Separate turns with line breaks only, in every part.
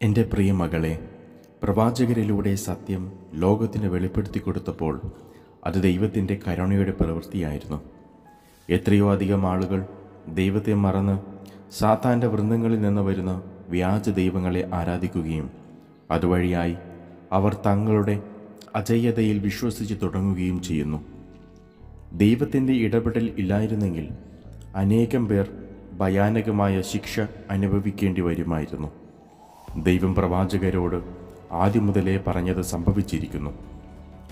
എന്റെ പ്രിയ മകളെ പ്രവാചകരിലൂടെ സത്യം ലോകത്തിന് വെളിപ്പെടുത്തി കൊടുത്തപ്പോൾ അത് ദൈവത്തിന്റെ കരുണയുടെ പ്രവൃത്തിയായിരുന്നു. എത്രയോ അധികം ആളുകൾ ദൈവത്തെ മറന്ന് സാത്താന്റെ വൃന്ദങ്ങളിൽ നിന്ന് വരുന്ന വ്യാജ ദൈവങ്ങളെ ആരാധിക്കുകയും അതുവഴിയായി അവർ തങ്ങളുടെ അജയ്യതയിൽ വിശ്വസിച്ച് തുടങ്ങുകയും ചെയ്യുന്നു. ദൈവത്തിന്റെ ഇടപെടൽ ഇല്ലായിരുന്നെങ്കിൽ അനേകം പേർ ഭയാനകമായ ശിക്ഷ അനുഭവിക്കേണ്ടി വരുമായിരുന്നു. ദൈവം പ്രവാചകരോട് ആദ്യം മുതലേ പറഞ്ഞത് സംഭവിച്ചിരിക്കുന്നു.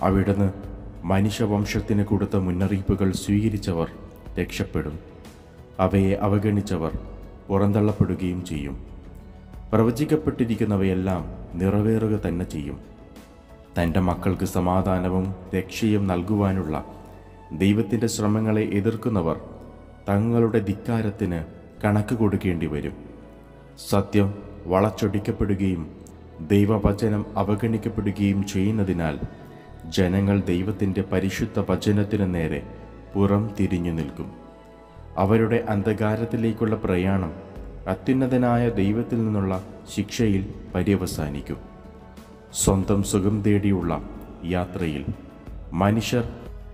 അവിടുന്ന് മനുഷ്യവംശത്തിന് കൊടുത്ത മുന്നറിയിപ്പുകൾ സ്വീകരിച്ചവർ രക്ഷപ്പെടും. അവയെ അവഗണിച്ചവർ പുറന്തള്ളപ്പെടുകയും ചെയ്യും. പ്രവചിക്കപ്പെട്ടിരിക്കുന്നവയെല്ലാം നിറവേറുക തന്നെ ചെയ്യും. തന്റെ മക്കൾക്ക് സമാധാനവും രക്ഷയും നൽകുവാനുള്ള ദൈവത്തിന്റെ ശ്രമങ്ങളെ എതിർക്കുന്നവർ തങ്ങളുടെ ധിക്കാരത്തിന് കണക്ക് കൊടുക്കേണ്ടി വരും. സത്യം വളച്ചൊടിക്കപ്പെടുകയും ദൈവവചനം അവഗണിക്കപ്പെടുകയും ചെയ്യുന്നതിനാൽ ജനങ്ങൾ ദൈവത്തിന്റെ പരിശുദ്ധ വചനത്തിനു നേരെ പുറം തിരിഞ്ഞു നിൽക്കും. അവരുടെ അന്ധകാരത്തിലേക്കുള്ള പ്രയാണം അത്യുന്നതനായ ദൈവത്തിൽ നിന്നുള്ള ശിക്ഷയിൽ പര്യവസാനിക്കും. സ്വന്തം സുഖം തേടിയുള്ള യാത്രയിൽ മനുഷ്യർ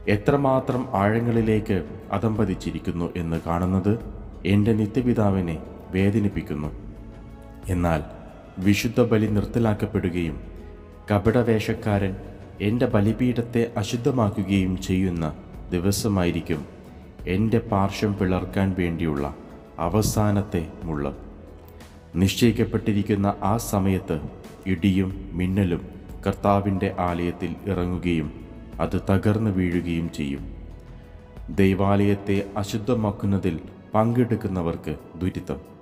എത്രമാത്രം ആഴങ്ങളിലേക്ക് അധംപതിച്ചിരിക്കുന്നു എന്ന് കാണുന്നത് എന്റെ നിത്യപിതാവിനെ വേദനിപ്പിക്കുന്നു. എന്നാൽ വിശുദ്ധ ബലി നിർത്തലാക്കപ്പെടുകയും കപടവേഷക്കാരൻ എന്റെ ബലിപീഠത്തെ അശുദ്ധമാക്കുകയും ചെയ്യുന്ന ദിവസമായിരിക്കും എന്റെ പാർശ്വം പിളർക്കാൻ വേണ്ടിയുള്ള അവസാനത്തെ മുള്ള. നിശ്ചയിക്കപ്പെട്ടിരിക്കുന്ന ആ സമയത്ത് ഇടിയും മിന്നലും കർത്താവിന്റെ ആലയത്തിൽ ഇറങ്ങുകയും അത് തകർന്നു വീഴുകയും ചെയ്യും. ദൈവാലയത്തെ അശുദ്ധമാക്കുന്നതിൽ പങ്കെടുക്കുന്നവർക്ക് ദുരിതം.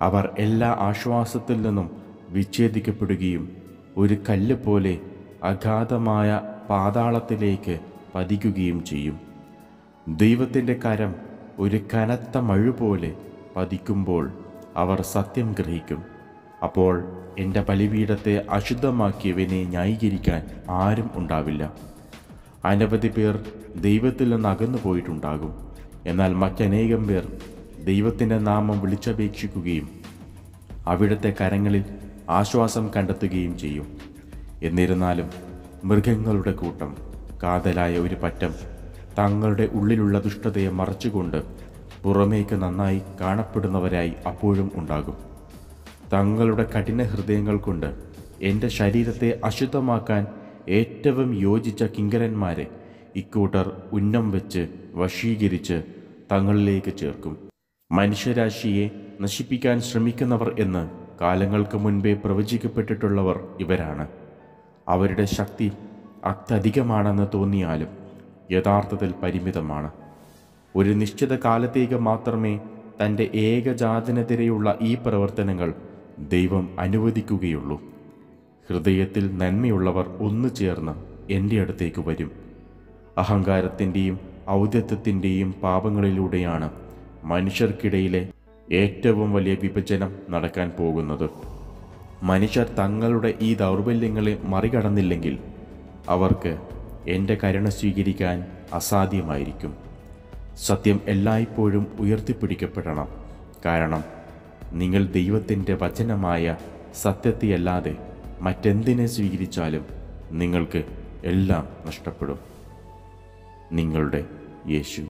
അവർ എല്ലാ ആശ്വാസത്തിൽ നിന്നും വിച്ഛേദിക്കപ്പെടുകയും ഒരു കല്ല് പോലെ അഗാധമായ പാതാളത്തിലേക്ക് പതിക്കുകയും ചെയ്യും. ദൈവത്തിന്റെ കരം ഒരു കനത്ത മഴ പോലെ പതിക്കുമ്പോൾ അവർ സത്യം ഗ്രഹിക്കും. അപ്പോൾ എന്റെ ബലിപീഠത്തെ അശുദ്ധമാക്കിയവനെ ന്യായീകരിക്കാൻ ആരും ഉണ്ടാവില്ല. അനവധി പേർ ദൈവത്തിൽ നിന്ന് അകന്നു പോയിട്ടുണ്ടാകും എന്നാൽ മറ്റനേകം പേർ ദൈവത്തിന്റെ നാമം വിളിച്ചപേക്ഷിക്കുകയും അവിടുത്തെ കരങ്ങളിൽ ആശ്വാസം കണ്ടെത്തുകയും ചെയ്യും. എന്നിരുന്നാലും മൃഗങ്ങളുടെ കൂട്ടം കാതലായ ഒരു പറ്റം തങ്ങളുടെ ഉള്ളിലുള്ള ദുഷ്ടതയെ മറച്ചുകൊണ്ട് പുറമേക്ക് നന്നായി കാണപ്പെടുന്നവരായി അപ്പോഴും ഉണ്ടാകും. തങ്ങളുടെ കഠിന ഹൃദയങ്ങൾ കൊണ്ട് എന്റെ ശരീരത്തെ അശുദ്ധമാക്കാൻ ഏറ്റവും യോജിച്ച കിങ്കരന്മാരെ ഇക്കൂട്ടർ ഉന്നം വെച്ച് വശീകരിച്ച് തങ്ങളിലേക്ക് ചേർക്കും. മനുഷ്യരാശിയെ നശിപ്പിക്കാൻ ശ്രമിക്കുന്നവർ എന്ന് കാലങ്ങൾക്ക് മുൻപേ പ്രവചിക്കപ്പെട്ടിട്ടുള്ളവർ ഇവരാണ്. അവരുടെ ശക്തി അത്യധികമാണെന്ന് തോന്നിയാലും യഥാർത്ഥത്തിൽ പരിമിതമാണ്. ഒരു നിശ്ചിത കാലത്തേക്ക് മാത്രമേ തന്റെ ഏകജാതനെതിരെയുള്ള ഈ പ്രവർത്തനങ്ങൾ ദൈവം അനുവദിക്കുകയുള്ളൂ. ഹൃദയത്തിൽ നന്മയുള്ളവർ ഒന്നു ചേർന്ന് എന്റെ അടുത്തേക്ക് വരും. അഹങ്കാരത്തിന്റെയും ഔദ്യത്വത്തിന്റെയും പാപങ്ങളിലൂടെയാണ് മനുഷ്യർക്കിടയിലെ ഏറ്റവും വലിയ വിഭജനം നടക്കാൻ പോകുന്നത്. മനുഷ്യർ തങ്ങളുടെ ഈ ദൗർബല്യങ്ങളെ മറികടന്നില്ലെങ്കിൽ അവർക്ക് എന്റെ കരുണ സ്വീകരിക്കാൻ അസാധ്യമായിരിക്കും. സത്യം എല്ലായ്പ്പോഴും ഉയർത്തിപ്പിടിക്കപ്പെടണം. കാരണം നിങ്ങൾ ദൈവത്തിന്റെ വചനമായ സത്യത്തെയല്ലാതെ മറ്റെന്തിനെ സ്വീകരിച്ചാലും നിങ്ങൾക്ക് എല്ലാം നഷ്ടപ്പെടും. നിങ്ങളുടെ യേശു.